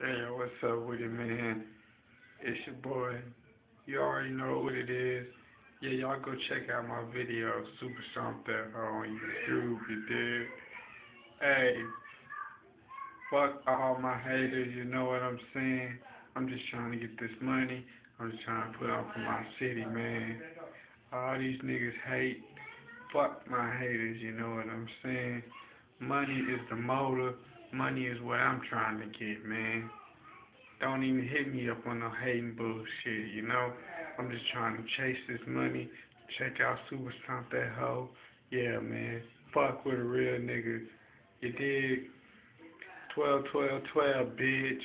Hey, what's up with it, man? It's your boy. You already know what it is. Yeah, y'all go check out my video, Super That on YouTube, you did. Hey, fuck all my haters, you know what I'm saying? I'm just trying to get this money. I'm just trying to put on for my city, man. All these niggas hate. Fuck my haters, you know what I'm saying? Money is the motive. Money is what I'm trying to get, man. Don't even hit me up on no hating bullshit, you know? I'm just trying to chase this money. Check out Super Stomp That Hoe. Yeah, man. Fuck with a real nigga. You dig? 12, 12, 12, bitch.